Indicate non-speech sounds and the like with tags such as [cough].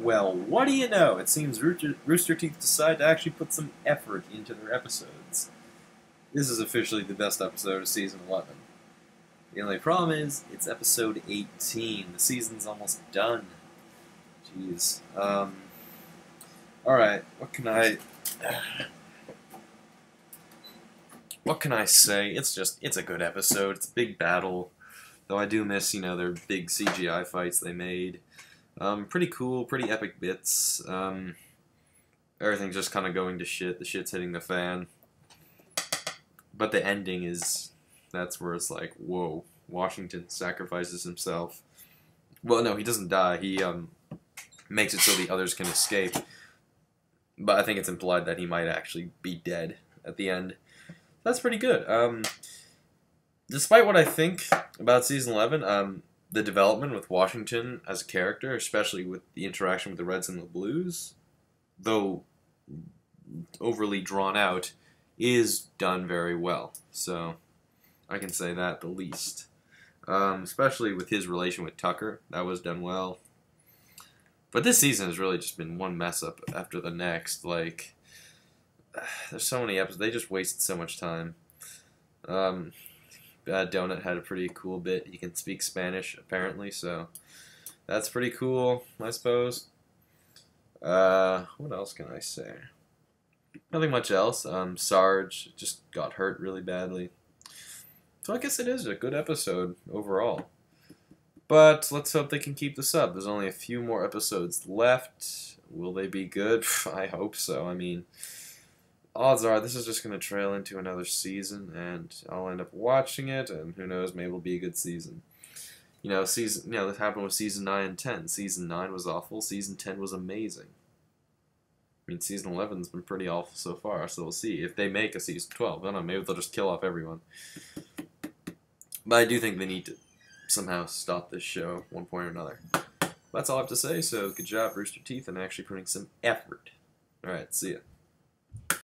Well, what do you know? It seems Rooster, Teeth decide to actually put some effort into their episodes. This is officially the best episode of season 11. The only problem is, it's episode 18. The season's almost done. Jeez. Um, Alright, what can I... [sighs] What can I say? It's just, it's a good episode. It's a big battle. Though I do miss, you know, their big CGI fights they made. Um, pretty cool, pretty epic bits. Um, everything's just kind of going to shit. The shit's hitting the fan. But the ending is, that's where it's like, whoa. Washington sacrifices himself. Well, no, he doesn't die. He um, makes it so the others can escape. But I think it's implied that he might actually be dead at the end. That's pretty good. Um, despite what I think about season 11, um, the development with Washington as a character, especially with the interaction with the Reds and the Blues, though overly drawn out, is done very well. So I can say that the least. Um, especially with his relation with Tucker, that was done well. But this season has really just been one mess up after the next. Like, [sighs] there's so many episodes. They just wasted so much time. Um, uh, Donut had a pretty cool bit. He can speak Spanish, apparently, so that's pretty cool, I suppose. Uh, what else can I say? Nothing much else. Um, Sarge just got hurt really badly. So I guess it is a good episode overall. But let's hope they can keep this up. There's only a few more episodes left. Will they be good? [laughs] I hope so. I mean, odds are this is just going to trail into another season, and I'll end up watching it, and who knows, maybe it'll be a good season. You know, season. You know, that happened with season nine and ten. Season nine was awful. Season ten was amazing. I mean, season 11's been pretty awful so far, so we'll see. If they make a season 12, I don't know, maybe they'll just kill off everyone. But I do think they need to somehow stop this show one point or another. That's all I have to say, so good job, Rooster Teeth, and actually putting some effort. Alright, see ya.